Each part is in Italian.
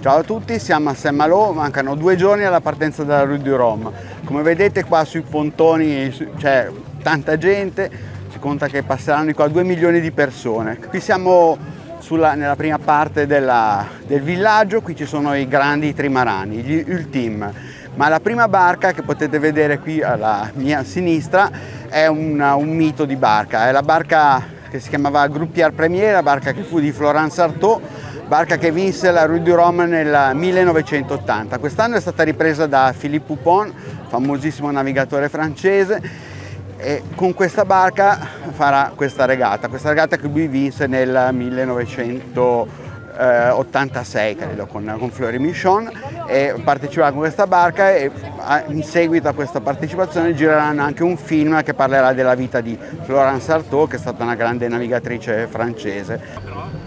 Ciao a tutti, siamo a Saint-Malo, mancano due giorni alla partenza della Rue du Rome. Come vedete qua sui pontoni c'è tanta gente, si conta che passeranno qua due milioni di persone. Qui siamo sulla, nella prima parte della, del villaggio, qui ci sono i grandi trimarani, gli Ultim. Ma la prima barca che potete vedere qui alla mia sinistra è una, un mito di barca, è la barca che si chiamava Groupier Premier, la barca che fu di Florence Artaud, barca che vinse la Rue du Rhum nel 1980. Quest'anno è stata ripresa da Philippe Poupon, famosissimo navigatore francese, e con questa barca farà questa regata, questa regata che lui vinse nel 1986 credo con, con Fleury Michon e parteciperà con questa barca e in seguito a questa partecipazione gireranno anche un film che parlerà della vita di Florence Artaud che è stata una grande navigatrice francese.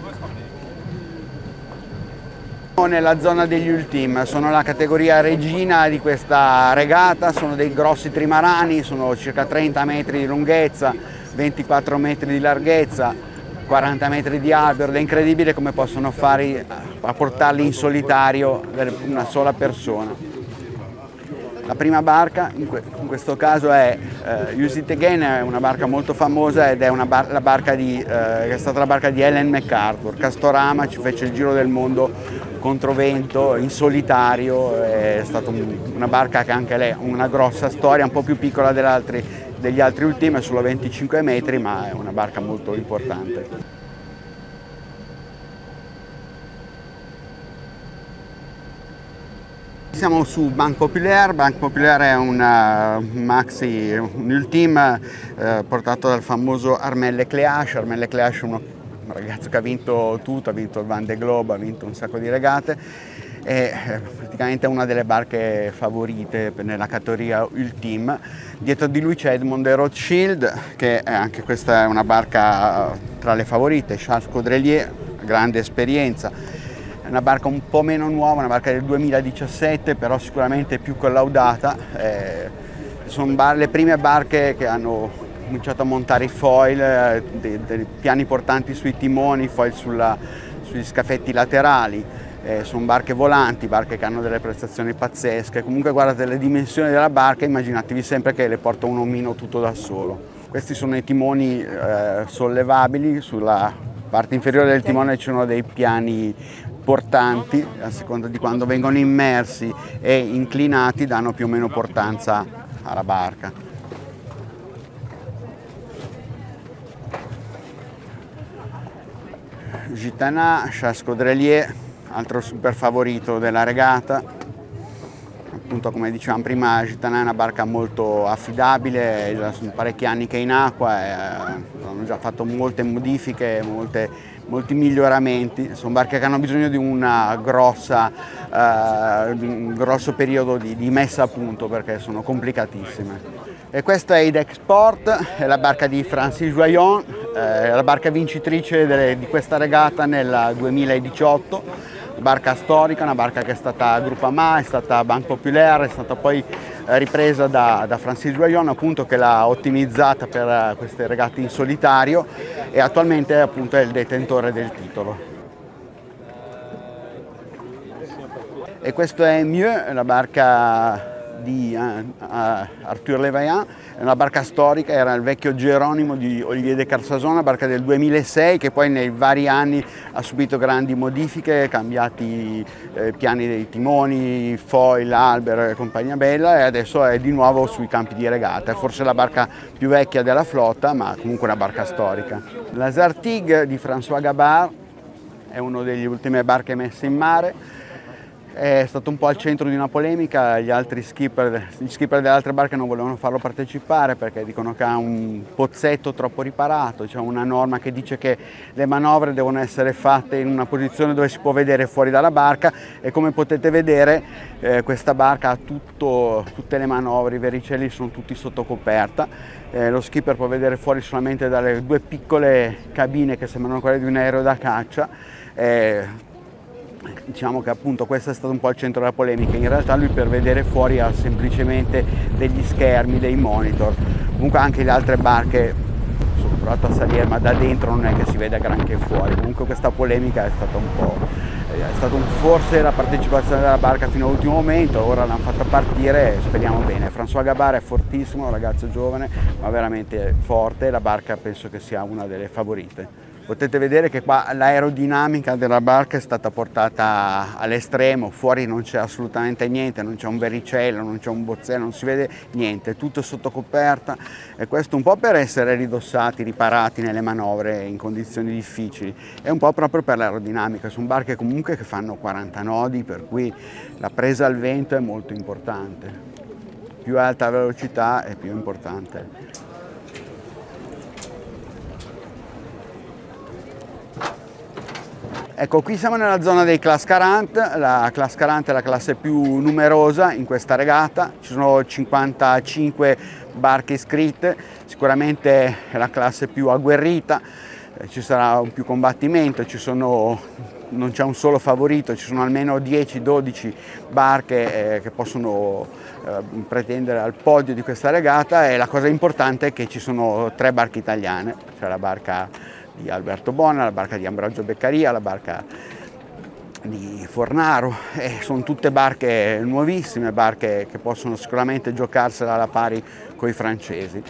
Nella zona degli Ultim, sono la categoria regina di questa regata, sono dei grossi trimarani, sono circa 30 metri di lunghezza, 24 metri di larghezza, 40 metri di albero è incredibile come possono fare a portarli in solitario una sola persona. La prima barca, in, questo caso è uh, Use It Again, è una barca molto famosa ed è bar barca di, uh, è stata la barca di Ellen MacArthur. Castorama ci fece il giro del mondo contro vento, in solitario, è stata un, una barca che anche lei ha una grossa storia, un po' più piccola degli altri ultimi, è solo 25 metri, ma è una barca molto importante. Siamo su Banco Populaire, Banco Populaire è un uh, maxi, un ultime uh, portato dal famoso Armel Lecléache, Armel Lecléache è uno, un ragazzo che ha vinto tutto, ha vinto il Van de Globe, ha vinto un sacco di regate è eh, praticamente una delle barche favorite nella categoria Ultime. Dietro di lui c'è Edmond de Rothschild, che è anche questa è una barca tra le favorite, Charles Caudrelier, grande esperienza è una barca un po' meno nuova, una barca del 2017, però sicuramente più collaudata. Eh, sono le prime barche che hanno cominciato a montare i foil, eh, dei, dei, piani portanti sui timoni, foil sulla, sugli scaffetti laterali. Eh, sono barche volanti, barche che hanno delle prestazioni pazzesche. Comunque guardate le dimensioni della barca, immaginatevi sempre che le porta un omino tutto da solo. Questi sono i timoni eh, sollevabili, sulla parte inferiore del timone ci sono dei piani portanti, a seconda di quando vengono immersi e inclinati, danno più o meno portanza alla barca. Gitana, Chascodrelier, altro super favorito della regata, appunto come dicevamo prima Gitana è una barca molto affidabile, già sono parecchi anni che è in acqua, e, eh, hanno già fatto molte modifiche, molte molti miglioramenti, sono barche che hanno bisogno di, grossa, uh, di un grosso periodo di, di, messa a punto perché sono complicatissime. E questa è IDEC Sport, è la barca di Francis Joyon, è la barca vincitrice delle, di questa regata nel 2018 barca storica, una barca che è stata Groupama, è stata Banque Populaire, è stata poi eh, ripresa da, da Francis Joyon appunto che l'ha ottimizzata per eh, queste regate in solitario e attualmente appunto è il detentore del titolo. E questo è Mieux, la barca di uh, Arthur Levaillant, è una barca storica, era il vecchio Geronimo di Olivier de Carsason, una barca del 2006 che poi nei vari anni ha subito grandi modifiche, cambiati eh, piani dei timoni, foil, albero e compagnia bella e adesso è di nuovo sui campi di regata, è forse la barca più vecchia della flotta ma comunque una barca storica. La Zartig di François Gabard è una delle ultime barche messe in mare, è stato un po' al centro di una polemica, gli altri skipper, gli skipper delle altre barche non volevano farlo partecipare perché dicono che ha un pozzetto troppo riparato, c'è una norma che dice che le manovre devono essere fatte in una posizione dove si può vedere fuori dalla barca e come potete vedere eh, questa barca ha tutto, tutte le manovre, i vericelli sono tutti sotto coperta, eh, lo skipper può vedere fuori solamente dalle due piccole cabine che sembrano quelle di un aereo da caccia. Eh, diciamo che appunto questo è stato un po' il centro della polemica, in realtà lui per vedere fuori ha semplicemente degli schermi, dei monitor, comunque anche le altre barche sono provato a salire ma da dentro non è che si veda granché fuori, comunque questa polemica è stata un po', è stata forse la partecipazione della barca fino all'ultimo momento, ora l'hanno fatta partire, speriamo bene. François Gabar è fortissimo, un ragazzo giovane, ma veramente forte, la barca penso che sia una delle favorite. Potete vedere che qua l'aerodinamica della barca è stata portata all'estremo, fuori non c'è assolutamente niente, non c'è un vericello, non c'è un bozzello, non si vede niente, tutto sotto coperta e questo un po' per essere ridossati, riparati nelle manovre in condizioni difficili e un po' proprio per l'aerodinamica, sono barche comunque che fanno 40 nodi per cui la presa al vento è molto importante, più alta velocità è più importante. Ecco, qui siamo nella zona dei Class 40, la Class 40 è la classe più numerosa in questa regata, ci sono 55 barche iscritte, sicuramente è la classe più agguerrita, eh, ci sarà un più combattimento, sono, non c'è un solo favorito, ci sono almeno 10-12 barche eh, che possono eh, pretendere al podio di questa regata e la cosa importante è che ci sono tre barche italiane, cioè la barca di Alberto Bona, la barca di Ambrogio Beccaria, la barca di Fornaro e sono tutte barche nuovissime, barche che possono sicuramente giocarsela alla pari con i francesi.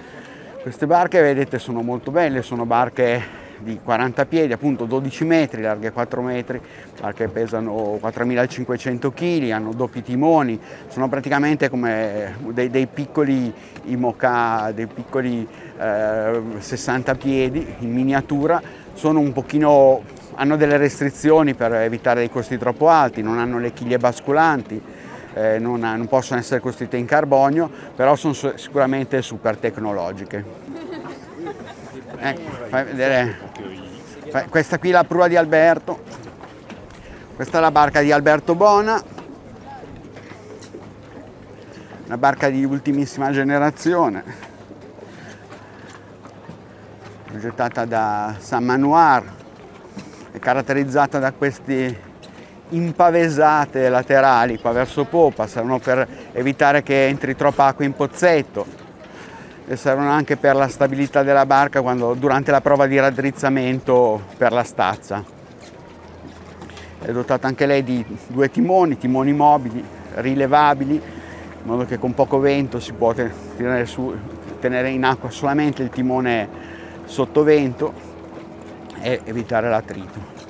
Queste barche vedete sono molto belle, sono barche di 40 piedi, appunto 12 metri, larghe 4 metri, barche pesano 4.500 kg, hanno doppi timoni, sono praticamente come dei, dei piccoli IMOCA, dei piccoli eh, 60 piedi in miniatura, sono un pochino, hanno delle restrizioni per evitare dei costi troppo alti, non hanno le chiglie basculanti, eh, non, non, possono essere costruite in carbonio, però sono sicuramente super tecnologiche. Ecco, fai vedere. Questa qui è la prua di Alberto, questa è la barca di Alberto Bona, una barca di ultimissima generazione, progettata da San Manuar, è caratterizzata da questi impavesate laterali qua verso popa, servono per evitare che entri troppa acqua in pozzetto. e servono anche per la stabilità della barca quando, durante la prova di raddrizzamento per la stazza. È dotata anche lei di due timoni, timoni mobili, rilevabili, in modo che con poco vento si può tenere, su, tenere in acqua solamente il timone sotto vento e evitare l'attrito.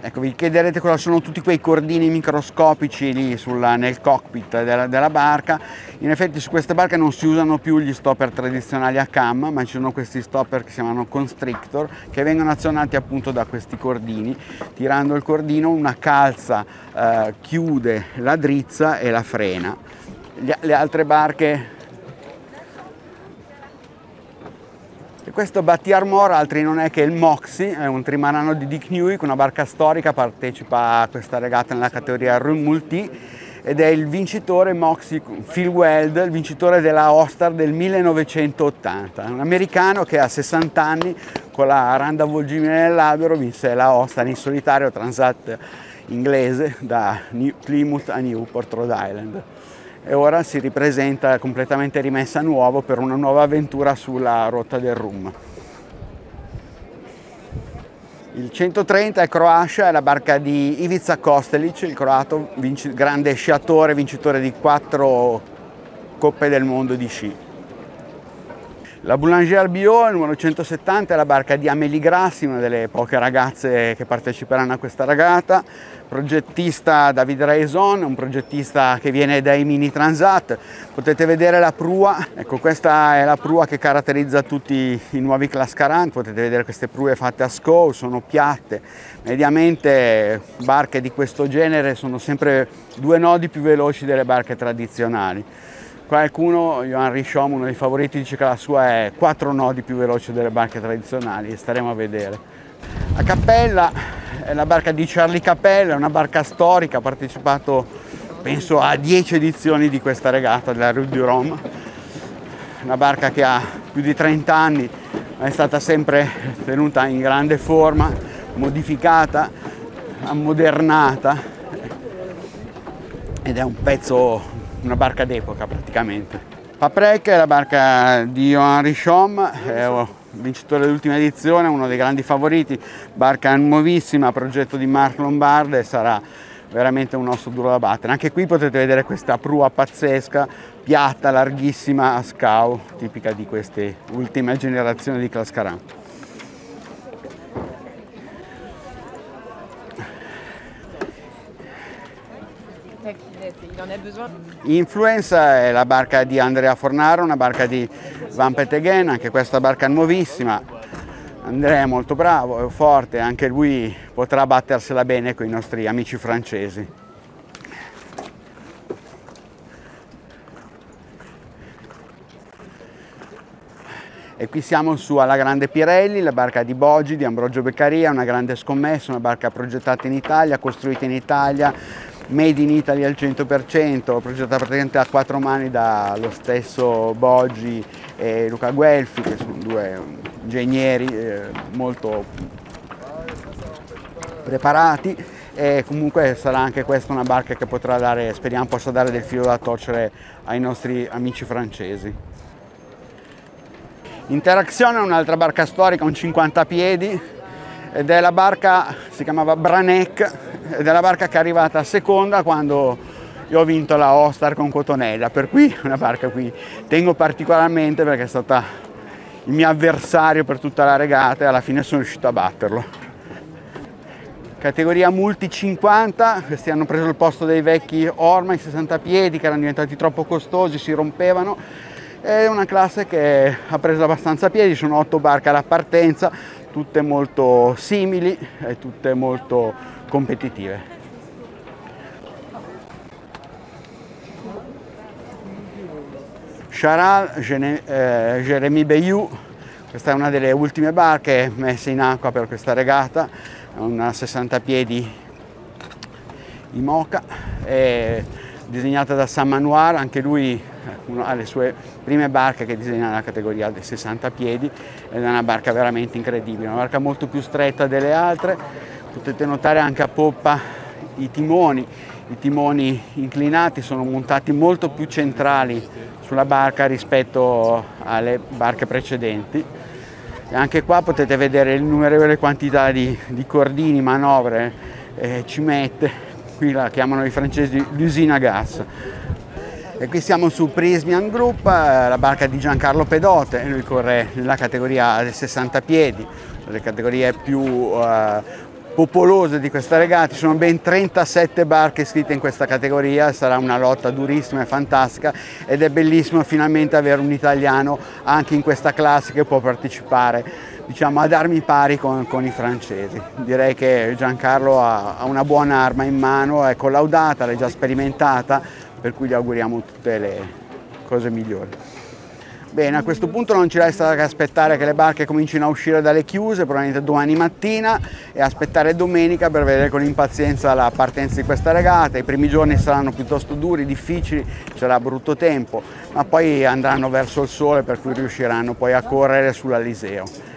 Ecco, vi chiederete cosa sono tutti quei cordini microscopici lì sulla, nel cockpit della, della, barca. In effetti su queste barche non si usano più gli stopper tradizionali a cam, ma ci sono questi stopper che si chiamano constrictor, che vengono azionati appunto da questi cordini. Tirando il cordino una calza eh, chiude la drizza e la frena. Le, le altre barche E questo Batty Armor altri non è che il Moxie, è un trimarano di Dick Newick, una barca storica, partecipa a questa regata nella categoria Room Multi ed è il vincitore Moxie Phil Weld, il vincitore della Ostar del 1980, un americano che a 60 anni con la Randa Volgimine nell'albero vinse la Ostar in solitario Transat inglese da Plymouth a Newport, Rhode Island e ora si ripresenta completamente rimessa a nuovo per una nuova avventura sulla rotta del Rum. Il 130 è Croatia, è la barca di Ivica Kostelic, il croato grande sciatore, vincitore di quattro coppe del mondo di sci. La Boulanger Bio, numero 170, è la barca di Amélie Grassi, una delle poche ragazze che parteciperanno a questa regata progettista David Raison, un progettista che viene dai Mini Transat. Potete vedere la prua, ecco questa è la prua che caratterizza tutti i nuovi Class 40, potete vedere queste prue fatte a SCO, sono piatte. Mediamente barche di questo genere sono sempre due nodi più veloci delle barche tradizionali. Qualcuno, Johan Richomme, uno dei favoriti, dice che la sua è quattro nodi più veloci delle barche tradizionali, staremo a vedere. A Cappella è la barca di Charlie Capella, è una barca storica, ha partecipato penso a 10 edizioni di questa regata della Rue du Rhum, una barca che ha più di 30 anni, ma è stata sempre tenuta in grande forma, modificata, ammodernata ed è un pezzo, una barca d'epoca praticamente. Paprec è la barca di Johan Richom, è vincitore dell'ultima edizione, uno dei grandi favoriti, barca nuovissima, progetto di Mark Lombard e sarà veramente un osso duro da battere. Anche qui potete vedere questa prua pazzesca, piatta, larghissima a scau, tipica di queste ultime generazioni di Clascaran. Influenza è la barca di Andrea Fornaro, una barca di Van Peteghen, anche questa barca nuovissima. Andrea è molto bravo, è forte, anche lui potrà battersela bene con i nostri amici francesi. E qui siamo su alla Grande Pirelli, la barca di Boggi, di Ambrogio Beccaria, una grande scommessa, una barca progettata in Italia, costruita in Italia, made in Italy al 100%, progettata praticamente a quattro mani dallo stesso Boggi e Luca Guelfi, che sono due ingegneri eh, molto preparati e comunque sarà anche questa una barca che potrà dare, speriamo possa dare del filo da torcere ai nostri amici francesi. Interazione è un'altra barca storica, un 50 piedi, ed è la barca, si chiamava Branec, ed è la barca che è arrivata seconda quando io ho vinto la Ostar con Cotonella, per cui una barca a cui tengo particolarmente perché è stata il mio avversario per tutta la regata e alla fine sono riuscito a batterlo. Categoria multi 50, questi hanno preso il posto dei vecchi Ormai 60 piedi che erano diventati troppo costosi, si rompevano. È una classe che ha preso abbastanza piedi, sono otto barche alla partenza, tutte molto simili e tutte molto competitive. Charal, eh, Jérémy Bayou, questa è una delle ultime barche messe in acqua per questa regata, una 60 piedi di moca, disegnata da San Manuar, anche lui ha le sue prime barche che disegna nella categoria dei 60 piedi ed è una barca veramente incredibile, una barca molto più stretta delle altre, potete notare anche a poppa i timoni, i timoni inclinati sono montati molto più centrali sulla barca rispetto alle barche precedenti. E anche qua potete vedere l'innumerevole quantità di, di cordini, manovre, eh, cimette, qui la chiamano i francesi l'usina gas e qui siamo su Prismian Group, eh, la barca di Giancarlo Pedote, lui corre nella categoria dei 60 piedi, le categorie più uh, popolose di questa regata, ci sono ben 37 barche iscritte in questa categoria, sarà una lotta durissima e fantastica ed è bellissimo finalmente avere un italiano anche in questa classe che può partecipare diciamo, ad armi pari con, con, i francesi. Direi che Giancarlo ha, ha una buona arma in mano, è collaudata, l'è già sperimentata, per cui gli auguriamo tutte le cose migliori. Bene, a questo punto non ci resta che aspettare che le barche comincino a uscire dalle chiuse, probabilmente domani mattina, e aspettare domenica per vedere con impazienza la partenza di questa regata. I primi giorni saranno piuttosto duri, difficili, sarà brutto tempo, ma poi andranno verso il sole per cui riusciranno poi a correre sull'Aliseo.